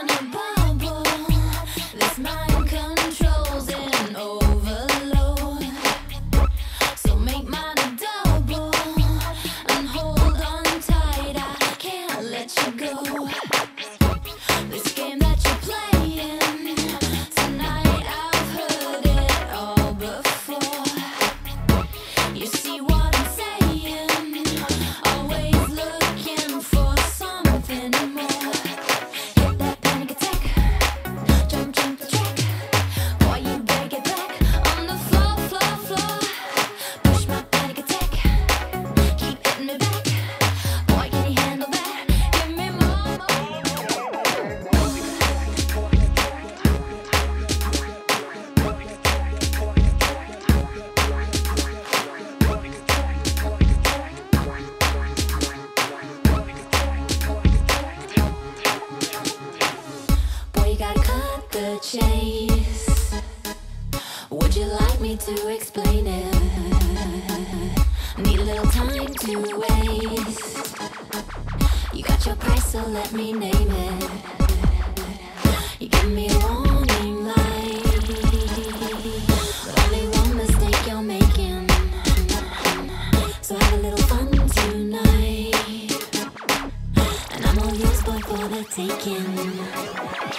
in a bubble. This mind the chase. Would you like me to explain it? Need a little time to waste. You got your price, so let me name it. You give me a warning light, but only one mistake you're making. So have a little fun tonight. And I'm all yours, boy, for the taking.